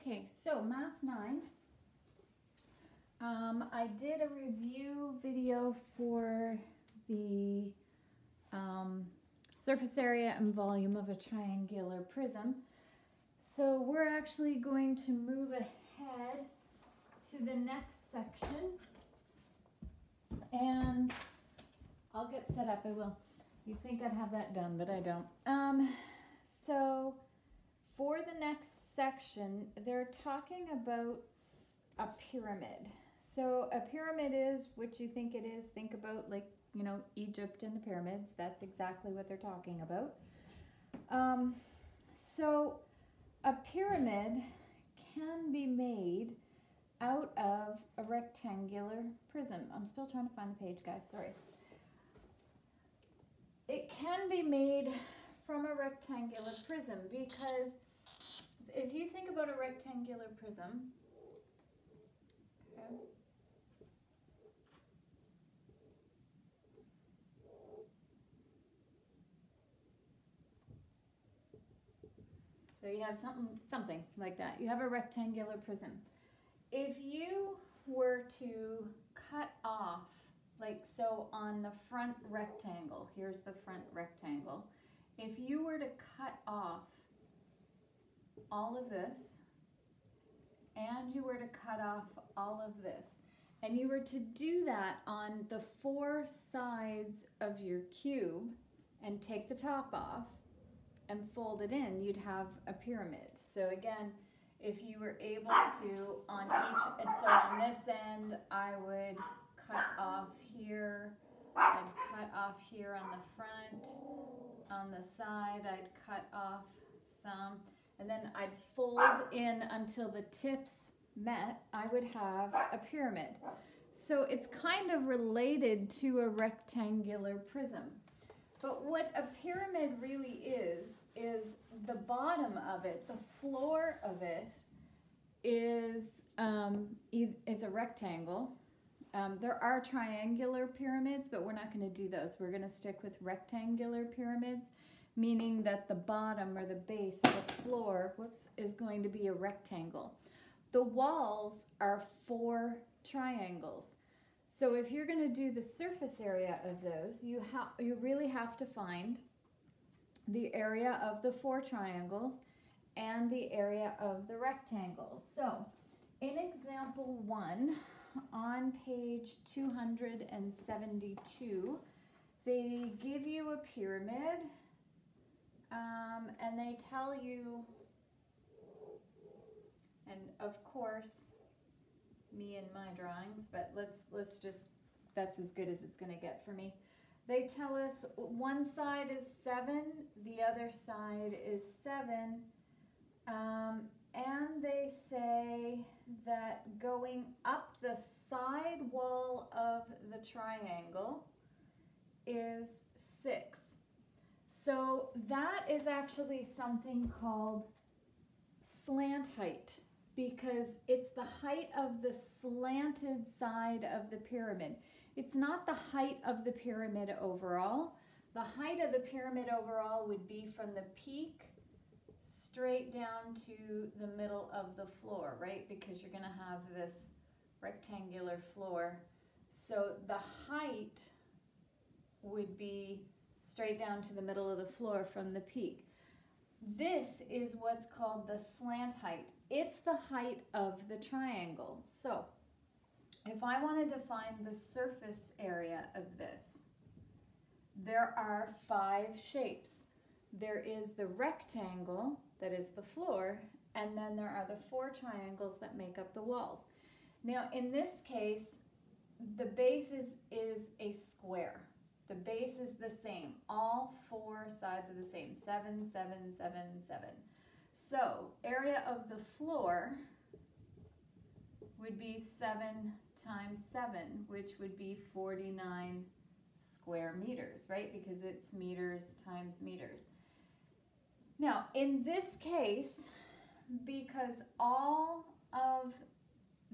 Okay, so Math 9. Um, I did a review video for the um, surface area and volume of a triangular prism. So we're actually going to move ahead to the next section. And I'll get set up, I will. you think I'd have that done, but I don't. Um, so for the next section, they're talking about a pyramid. So a pyramid is what you think it is. Think about like, you know, Egypt and the pyramids. That's exactly what they're talking about. Um, so a pyramid can be made out of a rectangular prism. I'm still trying to find the page, guys. Sorry. It can be made from a rectangular prism because if you think about a rectangular prism, okay, So you have something, something like that. You have a rectangular prism. If you were to cut off, like so on the front rectangle, here's the front rectangle. If you were to cut off all of this, and you were to cut off all of this, and you were to do that on the four sides of your cube and take the top off and fold it in, you'd have a pyramid. So again, if you were able to on each, so on this end, I would cut off here, I'd cut off here on the front, on the side, I'd cut off some, and then I'd fold in until the tips met, I would have a pyramid. So it's kind of related to a rectangular prism. But what a pyramid really is, is the bottom of it, the floor of it, is, um, is a rectangle. Um, there are triangular pyramids, but we're not going to do those. We're going to stick with rectangular pyramids meaning that the bottom or the base or the floor, whoops, is going to be a rectangle. The walls are four triangles. So if you're going to do the surface area of those, you, you really have to find the area of the four triangles and the area of the rectangles. So in example one, on page 272, they give you a pyramid um, and they tell you, and of course, me and my drawings, but let's let's just that's as good as it's going to get for me. They tell us one side is seven, the other side is seven, um, and they say that going up the side wall of the triangle is six. So that is actually something called slant height because it's the height of the slanted side of the pyramid. It's not the height of the pyramid overall. The height of the pyramid overall would be from the peak straight down to the middle of the floor, right? Because you're gonna have this rectangular floor. So the height would be straight down to the middle of the floor from the peak. This is what's called the slant height. It's the height of the triangle. So if I wanted to find the surface area of this, there are five shapes. There is the rectangle that is the floor, and then there are the four triangles that make up the walls. Now in this case, the base is, is a square. The base is the same. All four sides are the same. Seven, seven, seven, seven. So area of the floor would be 7 times 7, which would be 49 square meters, right? Because it's meters times meters. Now, in this case, because all of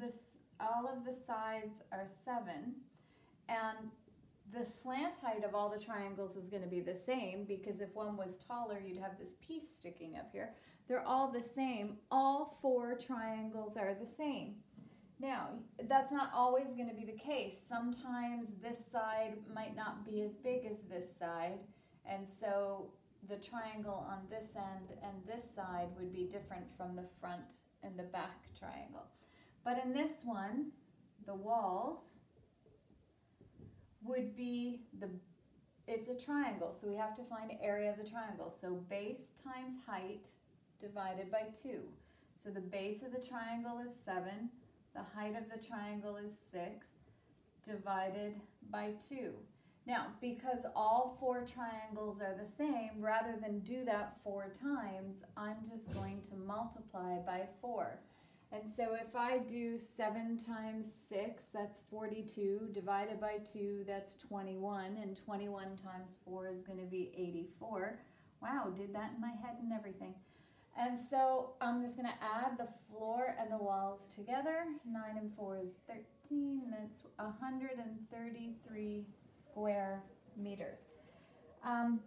the, all of the sides are 7, and the slant height of all the triangles is going to be the same because if one was taller, you'd have this piece sticking up here. they're all the same. All four triangles are the same. Now, that's not always going to be the case. Sometimes this side might not be as big as this side, and so the triangle on this end and this side would be different from the front and the back triangle. But in this one, the walls would be the, it's a triangle, so we have to find area of the triangle. So base times height divided by 2. So the base of the triangle is 7, the height of the triangle is 6, divided by 2. Now, because all four triangles are the same, rather than do that four times, I'm just going to multiply by 4. And so if I do 7 times 6, that's 42, divided by 2, that's 21, and 21 times 4 is going to be 84. Wow, did that in my head and everything. And so I'm just going to add the floor and the walls together. 9 and 4 is 13, that's 133 square meters. Um,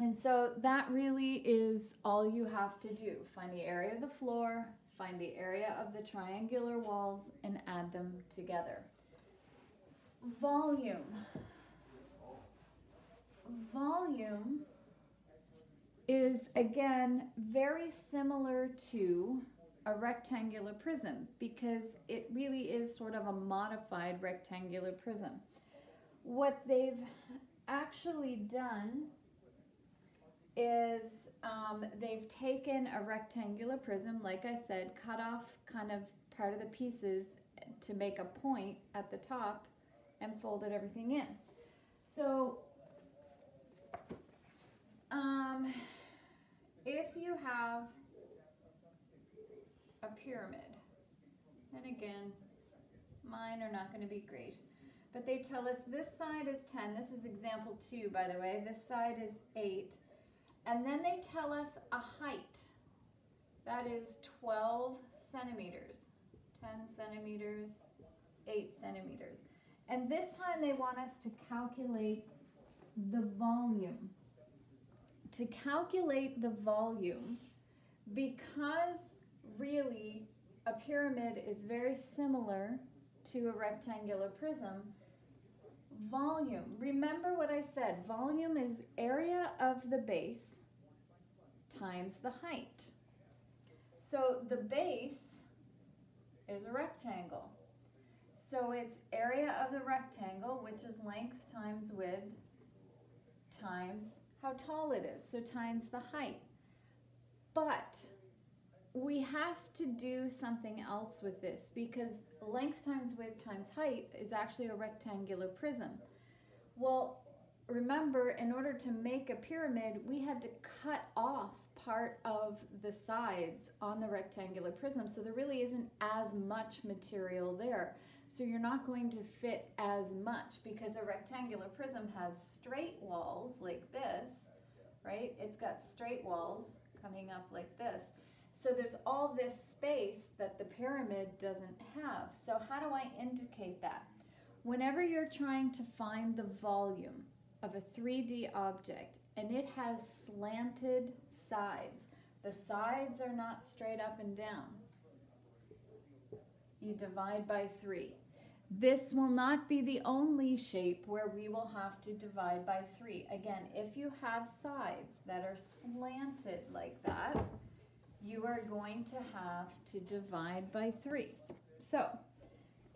and so that really is all you have to do. Find the area of the floor, find the area of the triangular walls, and add them together. Volume. Volume is again very similar to a rectangular prism because it really is sort of a modified rectangular prism. What they've actually done is um, they've taken a rectangular prism, like I said, cut off kind of part of the pieces to make a point at the top and folded everything in. So um, if you have a pyramid, and again, mine are not going to be great, but they tell us this side is 10. This is example 2, by the way. This side is 8. And then they tell us a height. That is 12 centimeters. 10 centimeters, 8 centimeters. And this time they want us to calculate the volume. To calculate the volume, because really a pyramid is very similar to a rectangular prism, volume, remember what I said, volume is area of the base times the height. So the base is a rectangle. So it's area of the rectangle, which is length times width times how tall it is, so times the height. But we have to do something else with this because length times width times height is actually a rectangular prism. Well, remember, in order to make a pyramid, we had to cut off part of the sides on the rectangular prism, so there really isn't as much material there. So you're not going to fit as much because a rectangular prism has straight walls like this, right? It's got straight walls coming up like this. So there's all this space that the pyramid doesn't have. So how do I indicate that? Whenever you're trying to find the volume of a 3D object and it has slanted sides. The sides are not straight up and down. You divide by 3. This will not be the only shape where we will have to divide by 3. Again, if you have sides that are slanted like that, you are going to have to divide by 3. So,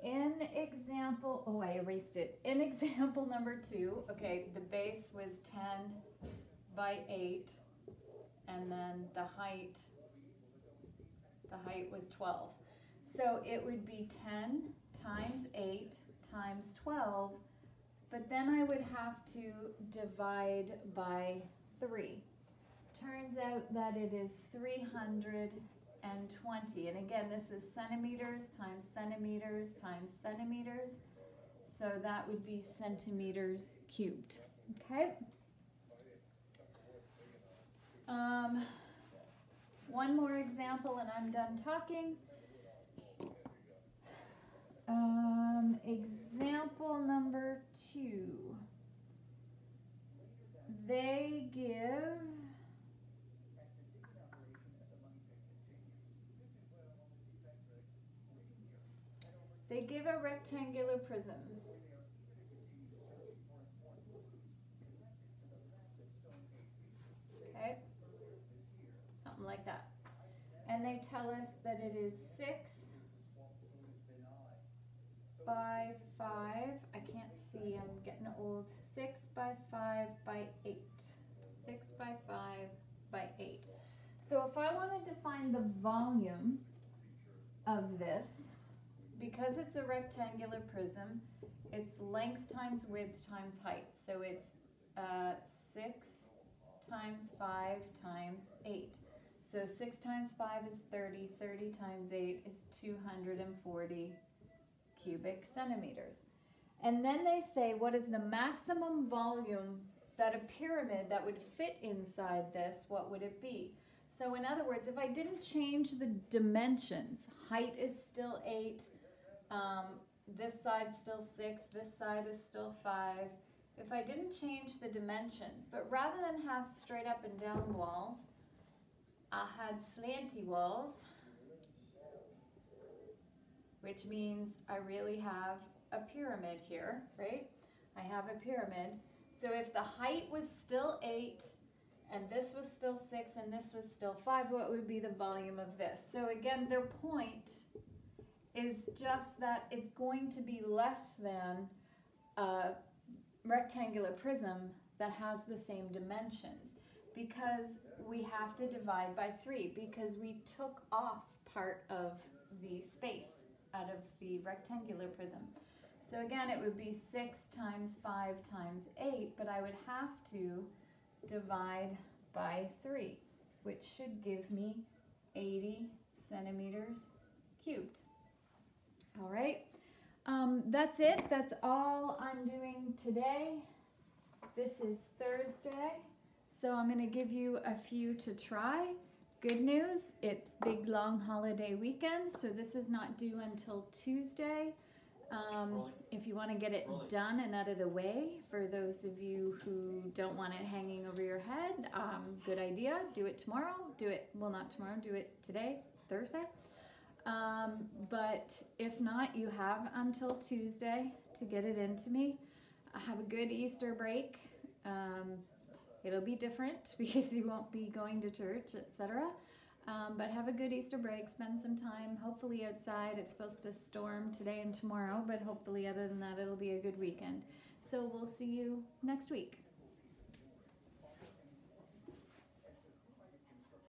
in example, oh, I erased it. In example number 2, okay, the base was 10 by 8 and then the height, the height was 12. So it would be 10 times 8 times 12, but then I would have to divide by 3. Turns out that it is 320. And again, this is centimeters times centimeters times centimeters. So that would be centimeters cubed. Okay? Um, one more example and I'm done talking. Um, example number two. They give They give a rectangular prism. Tell us that it is six by five. I can't see, I'm getting old. Six by five by eight. Six by five by eight. So if I wanted to find the volume of this, because it's a rectangular prism, it's length times width times height. So it's uh, six times five times eight. So six times five is 30, 30 times eight is 240 cubic centimeters. And then they say, what is the maximum volume that a pyramid that would fit inside this, what would it be? So in other words, if I didn't change the dimensions, height is still eight, um, this side's still six, this side is still five. If I didn't change the dimensions, but rather than have straight up and down walls, I had slanty walls, which means I really have a pyramid here, right? I have a pyramid. So if the height was still eight, and this was still six, and this was still five, what would be the volume of this? So again, their point is just that it's going to be less than a rectangular prism that has the same dimensions because we have to divide by three because we took off part of the space out of the rectangular prism. So again, it would be six times five times eight, but I would have to divide by three, which should give me 80 centimeters cubed. All right, um, that's it. That's all I'm doing today. This is Thursday, so I'm going to give you a few to try. Good news, it's big long holiday weekend, so this is not due until Tuesday. Um, if you want to get it done and out of the way, for those of you who don't want it hanging over your head, um, good idea. Do it tomorrow. Do it, well, not tomorrow, do it today, Thursday. Um, but if not, you have until Tuesday to get it into me. Have a good Easter break. It'll be different because you won't be going to church, etc. Um, but have a good Easter break. Spend some time, hopefully outside. It's supposed to storm today and tomorrow, but hopefully, other than that, it'll be a good weekend. So we'll see you next week.